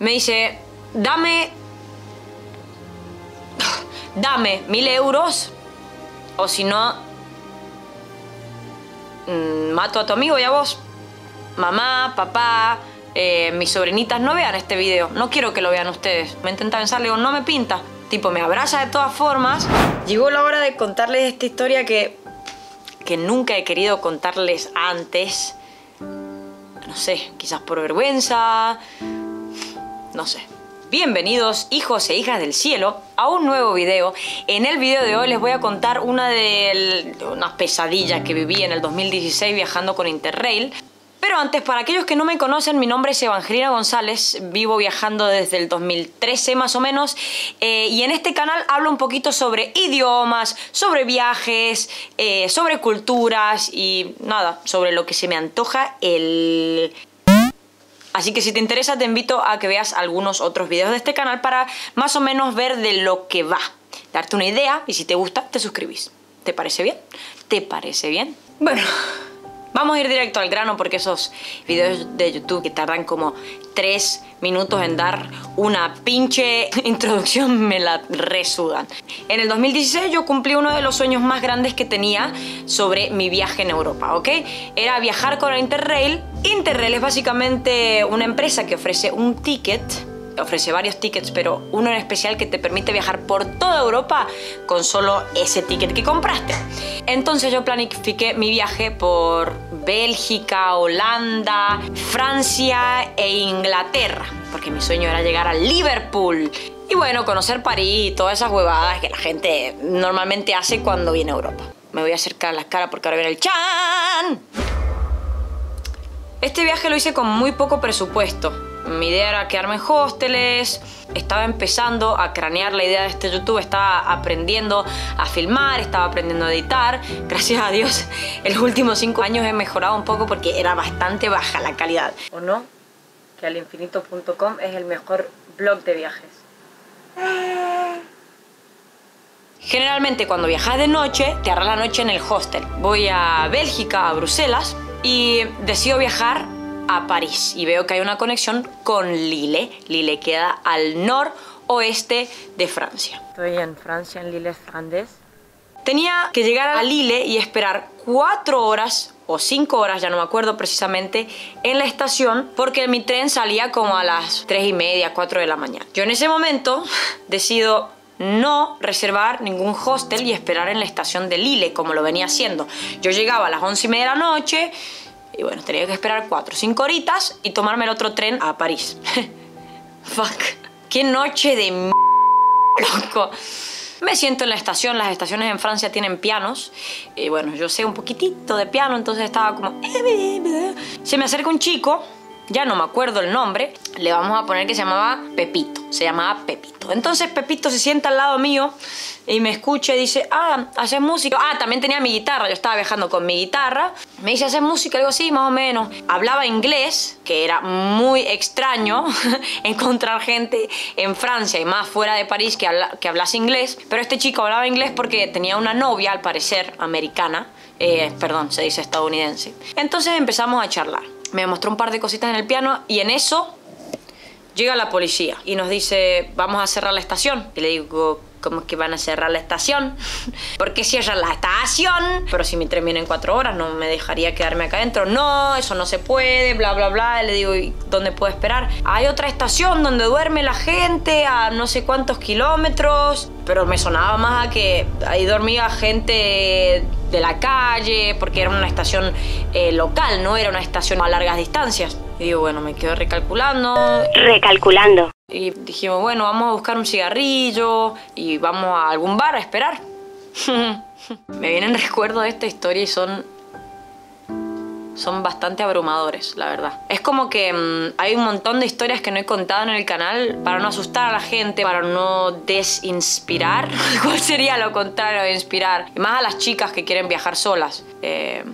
Me dice, dame... Dame mil euros o si no... mm, Mato a tu amigo y a vos. Mamá, papá, eh, mis sobrinitas no vean este video. No quiero que lo vean ustedes. Me intenta pensar, le digo, no me pinta. Tipo, me abraza de todas formas. Llegó la hora de contarles esta historia que, que nunca he querido contarles antes. No sé, quizás por vergüenza. No sé. Bienvenidos hijos e hijas del cielo a un nuevo video. En el video de hoy les voy a contar una de unas pesadillas que viví en el 2016 viajando con Interrail. Pero antes, para aquellos que no me conocen, mi nombre es Evangelina González, vivo viajando desde el 2013 más o menos, eh, y en este canal hablo un poquito sobre idiomas, sobre viajes, eh, sobre culturas y nada, sobre lo que se me antoja el... Así que si te interesa te invito a que veas algunos otros videos de este canal para más o menos ver de lo que va, darte una idea y si te gusta te suscribís. ¿Te parece bien? ¿Te parece bien? Bueno... Vamos a ir directo al grano porque esos videos de YouTube que tardan como 3 minutos en dar una pinche introducción me la resudan. En el 2016 yo cumplí uno de los sueños más grandes que tenía sobre mi viaje en Europa, ¿ok? Era viajar con el Interrail. Interrail es básicamente una empresa que ofrece un ticket ofrece varios tickets, pero uno en especial que te permite viajar por toda Europa con solo ese ticket que compraste. Entonces yo planifiqué mi viaje por Bélgica, Holanda, Francia e Inglaterra, porque mi sueño era llegar a Liverpool. Y bueno, conocer París y todas esas huevadas que la gente normalmente hace cuando viene a Europa. Me voy a acercar a la cara porque ahora viene el chan. Este viaje lo hice con muy poco presupuesto. Mi idea era quedarme en hosteles, estaba empezando a cranear la idea de este YouTube, estaba aprendiendo a filmar, estaba aprendiendo a editar. Gracias a Dios, en los últimos cinco años he mejorado un poco porque era bastante baja la calidad. ¿O no? Que alinfinito.com es el mejor blog de viajes. Generalmente cuando viajas de noche, te harás la noche en el hostel. Voy a Bélgica, a Bruselas, y decido viajar a París y veo que hay una conexión con Lille. Lille queda al noroeste de Francia. Estoy en Francia, en Lille francés. Tenía que llegar a Lille y esperar cuatro horas o cinco horas, ya no me acuerdo precisamente, en la estación porque mi tren salía como a las tres y media, cuatro de la mañana. Yo en ese momento decido no reservar ningún hostel y esperar en la estación de Lille, como lo venía haciendo. Yo llegaba a las once y media de la noche y bueno, tenía que esperar cuatro o cinco horitas y tomarme el otro tren a París. Fuck. Qué noche de m loco. Me siento en la estación, las estaciones en Francia tienen pianos. Y bueno, yo sé un poquitito de piano, entonces estaba como... Se me acerca un chico ya no me acuerdo el nombre, le vamos a poner que se llamaba Pepito, se llamaba Pepito. Entonces Pepito se sienta al lado mío y me escucha y dice, ah, ¿haces música? Ah, también tenía mi guitarra, yo estaba viajando con mi guitarra. Me dice, ¿haces música? algo así, más o menos. Hablaba inglés, que era muy extraño encontrar gente en Francia y más fuera de París que, hablase inglés. Pero este chico hablaba inglés porque tenía una novia, al parecer, americana. Eh, perdón, se dice estadounidense. Entonces empezamos a charlar me mostró un par de cositas en el piano y en eso llega la policía y nos dice, vamos a cerrar la estación. Y le digo, ¿cómo es que van a cerrar la estación? ¿Por qué cierran la estación? Pero si mi tren viene en cuatro horas, no me dejaría quedarme acá adentro. No, eso no se puede, bla, bla, bla. Y le digo, ¿y dónde puedo esperar? Hay otra estación donde duerme la gente a no sé cuántos kilómetros. Pero me sonaba más a que ahí dormía gente de la calle, porque era una estación eh, local, no era una estación a largas distancias. Y digo, bueno, me quedo recalculando. Recalculando. Y dijimos, bueno, vamos a buscar un cigarrillo y vamos a algún bar a esperar. me vienen recuerdos de esta historia y son son bastante abrumadores, la verdad. Es como que mm, hay un montón de historias que no he contado en el canal para no asustar a la gente, para no desinspirar. ¿Cuál sería lo contrario de inspirar? Y más a las chicas que quieren viajar solas. Eh,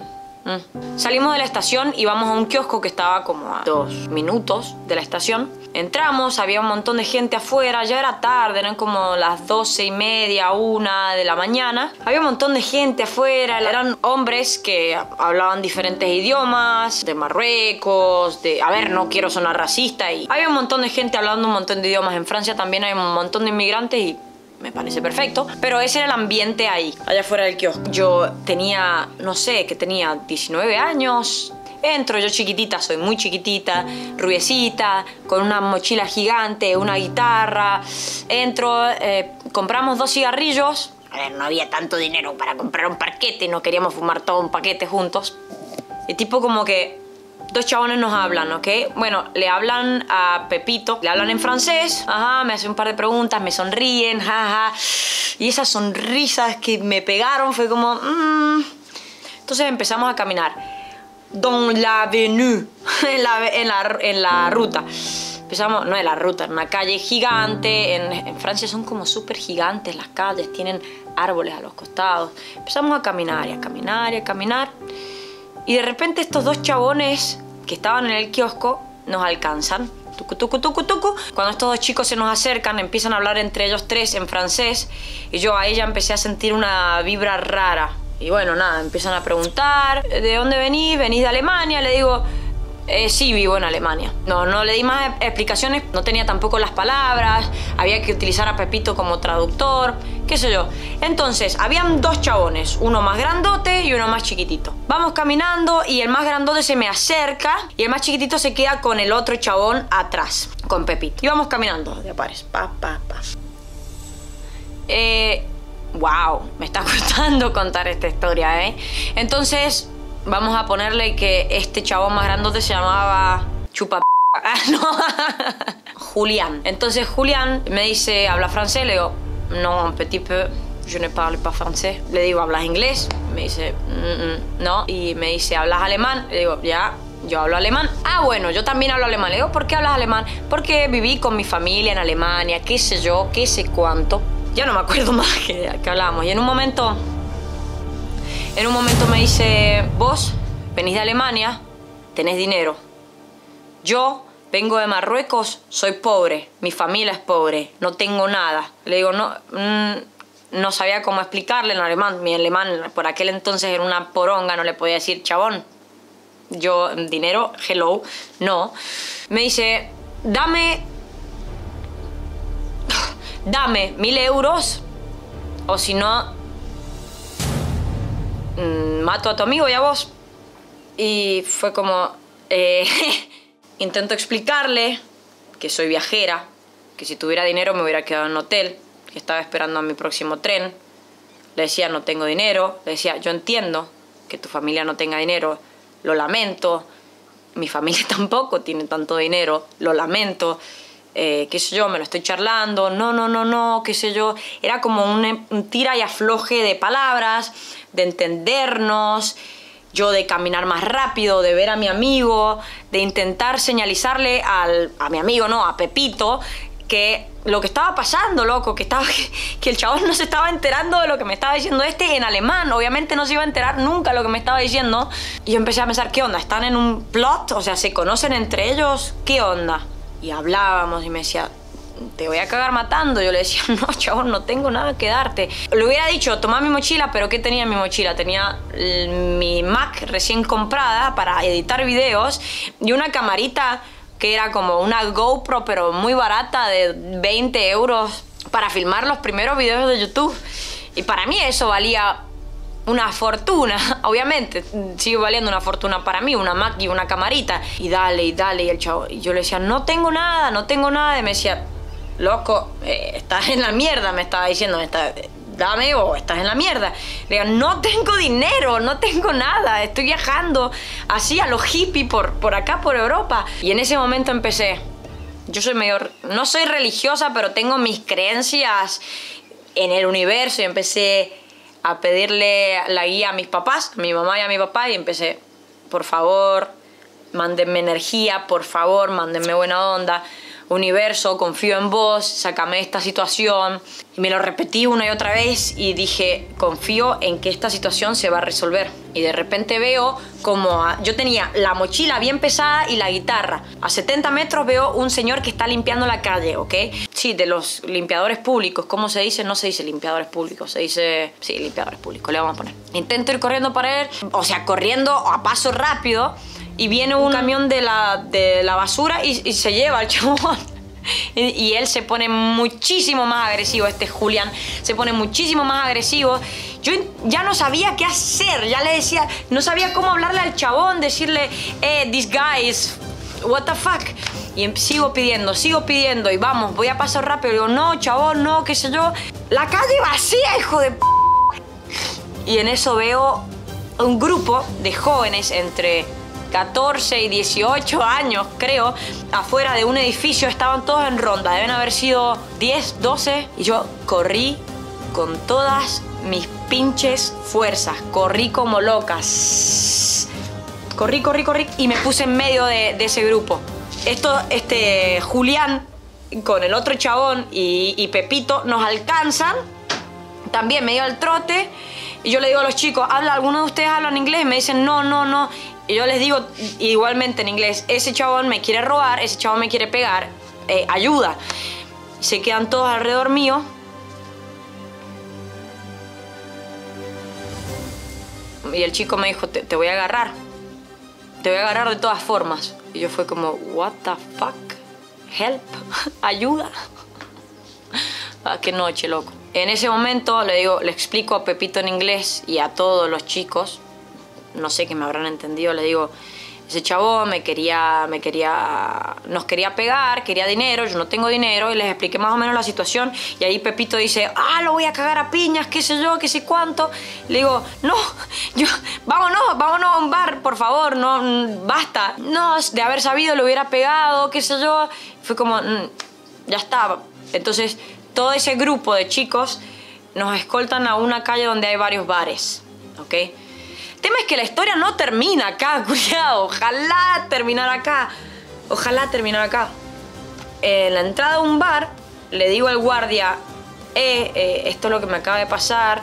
Mm. Salimos de la estación y vamos a un kiosco que estaba como a dos minutos de la estación. Entramos, había un montón de gente afuera, ya era tarde, eran como las doce y media, una de la mañana. Había un montón de gente afuera, eran hombres que hablaban diferentes idiomas, de Marruecos, de... A ver, no quiero sonar racista y... Había un montón de gente hablando un montón de idiomas. En Francia también hay un montón de inmigrantes y me parece perfecto, pero ese era el ambiente ahí, allá afuera del kiosco. Yo tenía, no sé, que tenía 19 años, Entro yo chiquitita, soy muy chiquitita, rubiecita, con una mochila gigante, una guitarra. Entro, eh, compramos dos cigarrillos. A ver, no había tanto dinero para comprar un paquete, no queríamos fumar todo un paquete juntos. Y tipo como que dos chabones nos hablan, ¿ok? Bueno, le hablan a Pepito, le hablan en francés, ajá, me hacen un par de preguntas, me sonríen, jaja. Y esas sonrisas que me pegaron fue como... Mm". Entonces empezamos a caminar dans l'avenue, en la, en, la, en la ruta. Empezamos, no en la ruta, en una calle gigante. En, Francia son como súper gigantes las calles, tienen árboles a los costados. Empezamos a caminar y a caminar y a caminar. Y de repente estos dos chabones que estaban en el kiosco nos alcanzan. Tucu, tucu, tucu, tucu. Cuando estos dos chicos se nos acercan, empiezan a hablar entre ellos tres en francés. Y yo a ella empecé a sentir una vibra rara y bueno, nada, empiezan a preguntar, ¿de dónde venís? ¿Venís de Alemania? Le digo, eh, sí, vivo en Alemania. No, no le di más explicaciones, no tenía tampoco las palabras, había que utilizar a Pepito como traductor, qué sé yo. Entonces, habían dos chabones, uno más grandote y uno más chiquitito. Vamos caminando y el más grandote se me acerca y el más chiquitito se queda con el otro chabón atrás, con Pepito. Y vamos caminando de pares, pa, pa, pa. Eh, wow, me está gustando contar esta historia, ¿eh? Entonces, vamos a ponerle que este chabón más grandote se llamaba Chupa... Ah, no. Julián. Entonces Julián me dice, ¿habla francés? Le digo, no, un petit peu. Je ne parle pas français. Le digo, ¿hablas inglés? Me dice, mm, mm, no. Y me dice, ¿hablas alemán? Le digo, ya, yo hablo alemán. Ah, bueno, yo también hablo alemán. Le digo, ¿por qué hablas alemán? Porque viví con mi familia en Alemania, qué sé yo, qué sé cuánto ya no me acuerdo más que, que hablábamos. Y en un momento, en un momento me dice, vos venís de Alemania, tenés dinero. Yo vengo de Marruecos, soy pobre, mi familia es pobre, no tengo nada. Le digo, no, mm, no sabía cómo explicarle en alemán. Mi alemán por aquel entonces era una poronga, no le podía decir chabón. Yo, dinero, hello, no. Me dice, dame dame mil euros o si no, mm, mato a tu amigo y a vos. Y fue como, eh, intento explicarle que soy viajera, que si tuviera dinero me hubiera quedado en un hotel, que estaba esperando a mi próximo tren. Le decía, no tengo dinero. Le decía, yo entiendo que tu familia no tenga dinero, lo lamento. Mi familia tampoco tiene tanto dinero, lo lamento eh, qué sé yo, me lo estoy charlando, no, no, no, no, qué sé yo. Era como un, tira y afloje de palabras, de entendernos, yo de caminar más rápido, de ver a mi amigo, de intentar señalizarle al, a mi amigo, no, a Pepito, que lo que estaba pasando, loco, que, estaba, que el chabón no se estaba enterando de lo que me estaba diciendo este en alemán. Obviamente no se iba a enterar nunca de lo que me estaba diciendo. Y yo empecé a pensar, ¿qué onda? ¿Están en un plot? O sea, ¿se conocen entre ellos? ¿Qué onda? Y hablábamos y me decía, te voy a cagar matando. Yo le decía, no, chabón, no tengo nada que darte. Le hubiera dicho, toma mi mochila, pero ¿qué tenía en mi mochila? Tenía mi Mac recién comprada para editar videos y una camarita que era como una GoPro, pero muy barata, de 20 euros, para filmar los primeros videos de YouTube. Y para mí eso valía una fortuna, obviamente, sigue valiendo una fortuna para mí, una Mac y una camarita. Y dale, y dale, y el chavo. Y yo le decía, no tengo nada, no tengo nada. Y me decía, loco, eh, estás en la mierda, me estaba diciendo, dame o estás en la mierda. Le digo, no tengo dinero, no tengo nada, estoy viajando así a los hippies por, por acá, por Europa. Y en ese momento empecé. Yo soy mayor, no soy religiosa, pero tengo mis creencias en el universo y empecé a pedirle la guía a mis papás, a mi mamá y a mi papá, y empecé, por favor, mándenme energía, por favor, mándenme buena onda, universo, confío en vos, sácame esta situación. Y me lo repetí una y otra vez y dije, confío en que esta situación se va a resolver. Y de repente veo como yo tenía la mochila bien pesada y la guitarra. A 70 metros veo un señor que está limpiando la calle, ¿ok? Sí, de los limpiadores públicos. ¿Cómo se dice? No se dice limpiadores públicos, se dice... Sí, limpiadores públicos, le vamos a poner. Intento ir corriendo para él, o sea, corriendo a paso rápido y viene un camión de la, de la basura y, se lleva al chabón. Y, él se pone muchísimo más agresivo, este Julián, se pone muchísimo más agresivo. Yo ya no sabía qué hacer, ya le decía, no sabía cómo hablarle al chabón, decirle, eh, this guy what the fuck. Y em, sigo pidiendo, sigo pidiendo y vamos, voy a pasar rápido. digo, no, chabón, no, qué sé yo. La calle vacía, hijo de p Y en eso veo un grupo de jóvenes entre 14 y 18 años, creo, afuera de un edificio, estaban todos en ronda, deben haber sido 10, 12, y yo corrí con todas mis pinches fuerzas, corrí como locas. Corrí, corrí, corrí y me puse en medio de, ese grupo. Esto, este Julián con el otro chabón y, Pepito nos alcanzan, también medio al trote, y yo le digo a los chicos, ¿habla, ¿alguno de ustedes hablan inglés? Me dicen, no, no, no. Y yo les digo igualmente en inglés, ese chabón me quiere robar, ese chabón me quiere pegar, eh, ayuda. Se quedan todos alrededor mío. Y el chico me dijo, te, voy a agarrar. Te voy a agarrar de todas formas. Y yo fue como, what the fuck? Help, ayuda. ah, qué noche, loco. En ese momento le digo, le explico a Pepito en inglés y a todos los chicos, no sé qué me habrán entendido, le digo, ese chabón me quería, me quería, nos quería pegar, quería dinero, yo no tengo dinero y les expliqué más o menos la situación y ahí Pepito dice, ah, lo voy a cagar a piñas, qué sé yo, qué sé cuánto. Le digo, no, yo, vámonos, vámonos a un bar, por favor, no, basta. No, de haber sabido lo hubiera pegado, qué sé yo. Fue como, mm, ya estaba. Entonces todo ese grupo de chicos nos escoltan a una calle donde hay varios bares, ¿ok? El tema es que la historia no termina acá, cuidado, ojalá terminar acá, ojalá terminar acá. En la entrada de un bar le digo al guardia, eh, eh, esto es lo que me acaba de pasar,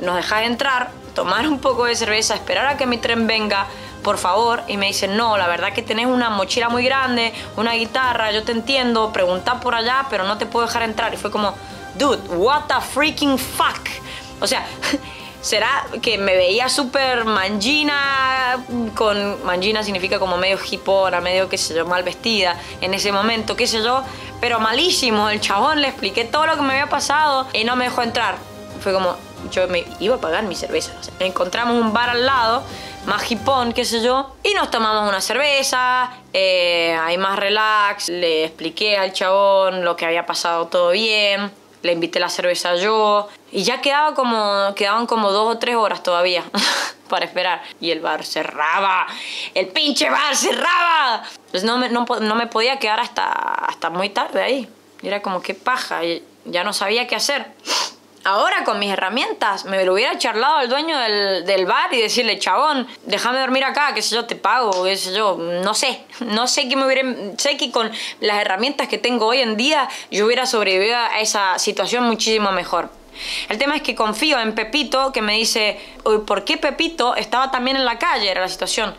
nos dejas entrar, tomar un poco de cerveza, esperar a que mi tren venga, por favor. Y me dice, no, la verdad que tenés una mochila muy grande, una guitarra, yo te entiendo, pregunta por allá, pero no te puedo dejar entrar. Y fue como, dude, what the freaking fuck. O sea, ¿será que me veía súper mangina? Con mangina significa como medio hipora, medio, qué sé yo, mal vestida en ese momento, qué sé yo. Pero malísimo, el chabón le expliqué todo lo que me había pasado y no me dejó entrar. Fue como, yo me iba a pagar mi cerveza. encontramos un bar al lado más hipón, qué sé yo. Y nos tomamos una cerveza, eh, hay más relax, le expliqué al chabón lo que había pasado todo bien, le invité la cerveza yo. Y ya quedaba como, quedaban como dos o tres horas todavía para esperar. Y el bar cerraba, el pinche bar cerraba. Pues no me, no, me podía quedar hasta, hasta muy tarde ahí. era como qué paja, ya no sabía qué hacer ahora con mis herramientas me lo hubiera charlado al dueño del, bar y decirle, chabón, déjame dormir acá, qué sé yo, te pago, qué sé yo, no sé, no sé qué me hubiera, sé que con las herramientas que tengo hoy en día yo hubiera sobrevivido a esa situación muchísimo mejor. El tema es que confío en Pepito, que me dice, ¿por qué Pepito estaba también en la calle? Era la situación.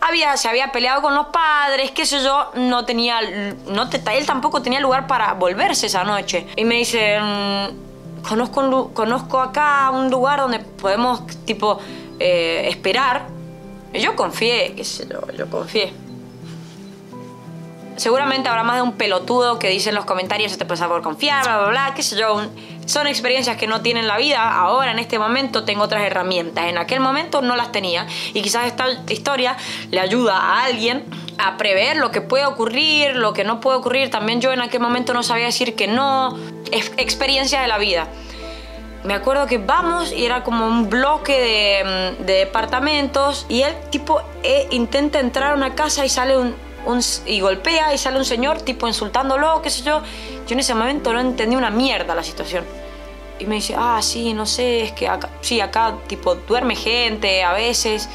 Había, se había peleado con los padres, qué sé yo, no tenía, no él tampoco tenía lugar para volverse esa noche. Y me dice, mm, conozco, conozco acá un lugar donde podemos, tipo, eh, esperar. Yo confié, qué sé yo, yo confié. Seguramente habrá más de un pelotudo que dice en los comentarios, te pasa por confiar, bla, bla, bla, qué sé yo. Son experiencias que no tienen la vida. Ahora, en este momento, tengo otras herramientas. En aquel momento no las tenía. Y quizás esta historia le ayuda a alguien a prever lo que puede ocurrir, lo que no puede ocurrir. También yo en aquel momento no sabía decir que no. Es experiencia de la vida. Me acuerdo que vamos y era como un bloque de, mm, departamentos y él tipo eh, intenta entrar a una casa y sale un, y golpea y sale un señor tipo insultándolo, qué sé yo. Yo en ese momento no entendí una mierda la situación. Y me dice, ah, sí, no sé, es que acá, sí, acá tipo duerme gente a veces.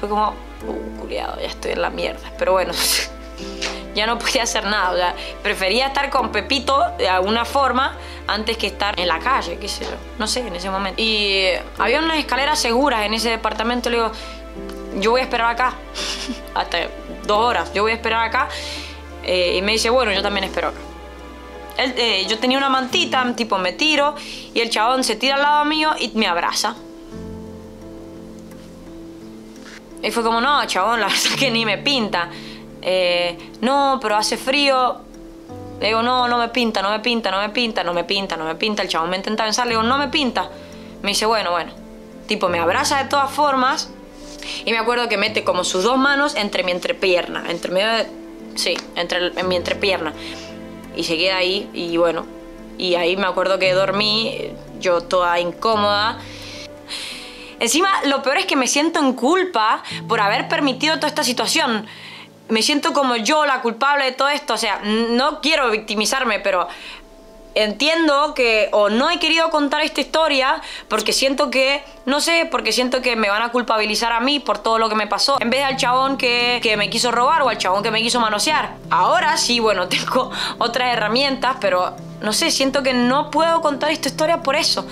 Fue como, uh, culiado, ya estoy en la mierda. Pero bueno, ya no podía hacer nada. O sea, prefería estar con Pepito de alguna forma antes que estar en la calle, qué sé yo. No sé, en ese momento. Y había unas escaleras seguras en ese departamento. Le digo, yo voy a esperar acá. Hasta dos horas. Yo voy a esperar acá. Eh, y me dice, bueno, yo también espero acá. Eh, yo tenía una mantita, tipo me tiro, y el chabón se tira al lado mío y me abraza. Y fue como, no, chabón, la verdad que ni me pinta. Eh, no, pero hace frío. Le digo, no, no me pinta, no me pinta, no me pinta, no me pinta, no me pinta. El chabón me intenta pensar, le digo, no me pinta. Me dice, bueno, bueno. Tipo, me abraza de todas formas. Y me acuerdo que mete como sus dos manos entre mi entrepierna. Entre medio de... Sí, entre en mi entrepierna. Y se queda ahí y bueno. Y ahí me acuerdo que dormí, yo toda incómoda. Encima, lo peor es que me siento en culpa por haber permitido toda esta situación. Me siento como yo la culpable de todo esto. O sea, no quiero victimizarme, pero entiendo que o no he querido contar esta historia porque siento que, no sé, porque siento que me van a culpabilizar a mí por todo lo que me pasó, en vez al chabón que, que me quiso robar o al chabón que me quiso manosear. Ahora sí, bueno, tengo otras herramientas, pero no sé, siento que no puedo contar esta historia por eso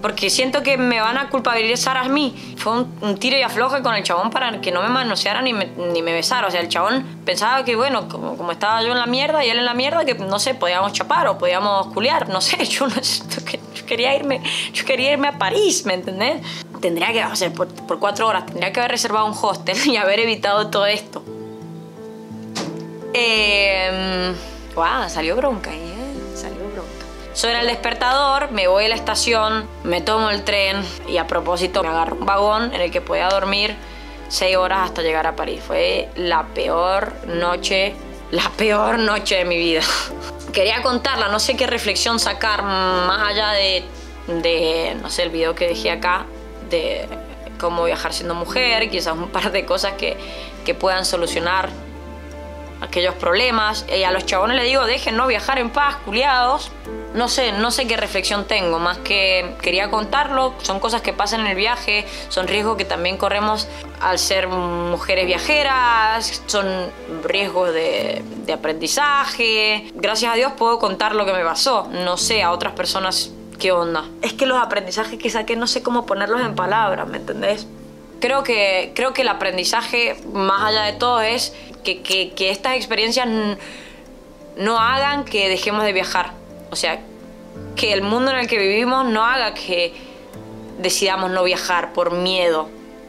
porque siento que me van a culpabilizar a mí. Fue un, tiro y afloje con el chabón para que no me manoseara ni me, ni me besara. O sea, el chabón pensaba que, bueno, como, como, estaba yo en la mierda y él en la mierda, que no sé, podíamos chapar o podíamos culiar, no sé. Yo, no, yo quería irme, yo quería irme a París, ¿me entendés? Tendría que, o sea, por, por cuatro horas, tendría que haber reservado un hostel y haber evitado todo esto. Eh, wow, salió bronca ahí, ¿eh? Suena el despertador, me voy a la estación, me tomo el tren y a propósito me agarro un vagón en el que podía dormir seis horas hasta llegar a París. Fue la peor noche, la peor noche de mi vida. Quería contarla, no sé qué reflexión sacar más allá de, de no sé, el video que dejé acá, de cómo viajar siendo mujer, quizás un par de cosas que, que puedan solucionar aquellos problemas. Y a los chabones les digo, dejen no viajar en paz, culiados. No sé, no sé qué reflexión tengo, más que quería contarlo. Son cosas que pasan en el viaje, son riesgos que también corremos al ser mujeres viajeras, son riesgos de, de aprendizaje. Gracias a Dios puedo contar lo que me pasó. No sé a otras personas qué onda. Es que los aprendizajes que saqué no sé cómo ponerlos en palabras, ¿me entendés? Creo que, creo que el aprendizaje, más allá de todo, es que, que, que estas experiencias no hagan que dejemos de viajar. O sea, que el mundo en el que vivimos no haga que decidamos no viajar por miedo.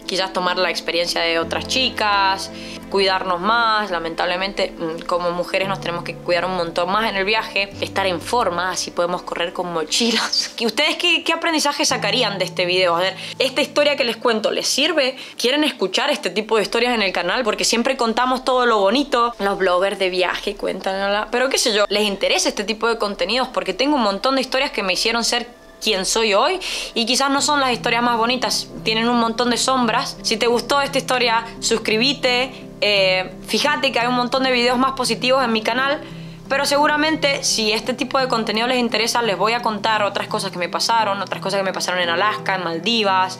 Quizás tomar la experiencia de otras chicas, cuidarnos más. Lamentablemente, mm, como mujeres nos tenemos que cuidar un montón más en el viaje, estar en forma, así podemos correr con mochilas. ¿Y ustedes qué, qué aprendizaje sacarían de este video? A ver, ¿esta historia que les cuento les sirve? ¿Quieren escuchar este tipo de historias en el canal? Porque siempre contamos todo lo bonito. Los bloggers de viaje cuentan, pero qué sé yo, les interesa este tipo de contenidos porque tengo un montón de historias que me hicieron ser quién soy hoy y quizás no son las historias más bonitas, tienen un montón de sombras. Si te gustó esta historia, suscríbete, eh, fíjate que hay un montón de videos más positivos en mi canal, pero seguramente si este tipo de contenido les interesa, les voy a contar otras cosas que me pasaron, otras cosas que me pasaron en Alaska, en Maldivas.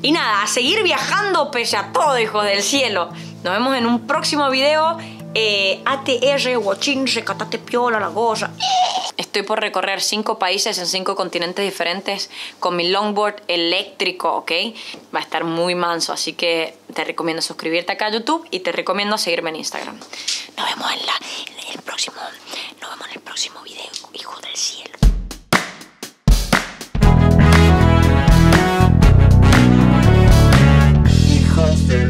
Y nada, a seguir viajando pese a todo, hijos del cielo. Nos vemos en un próximo video eh, ATR, Huachinche, Catatepiola, La Goya. Estoy por recorrer cinco países en cinco continentes diferentes con mi longboard eléctrico, ¿ok? Va a estar muy manso, así que te recomiendo suscribirte acá a YouTube y te recomiendo seguirme en Instagram. Nos vemos en, la, en el próximo, nos vemos en el próximo video, hijo del cielo. Hijos del